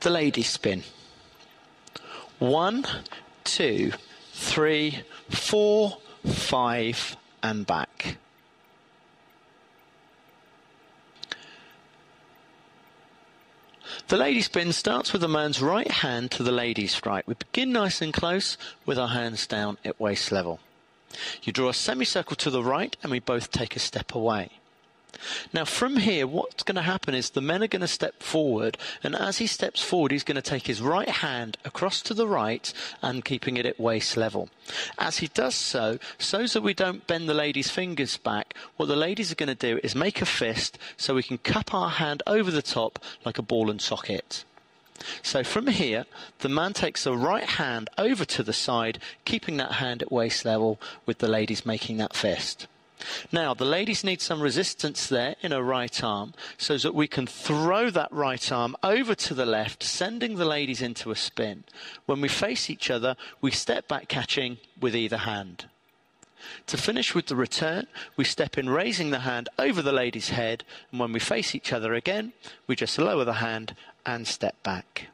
the lady spin. One, two, three, four, five, and back. The lady spin starts with the man's right hand to the lady's right. We begin nice and close with our hands down at waist level. You draw a semicircle to the right and we both take a step away. Now, from here, what's going to happen is the men are going to step forward, and as he steps forward, he's going to take his right hand across to the right and keeping it at waist level. As he does so, so that we don't bend the lady's fingers back, what the ladies are going to do is make a fist so we can cup our hand over the top like a ball and socket. So from here, the man takes the right hand over to the side, keeping that hand at waist level with the ladies making that fist. Now, the ladies need some resistance there in her right arm so that we can throw that right arm over to the left, sending the ladies into a spin. When we face each other, we step back catching with either hand. To finish with the return, we step in raising the hand over the lady's head, and when we face each other again, we just lower the hand and step back.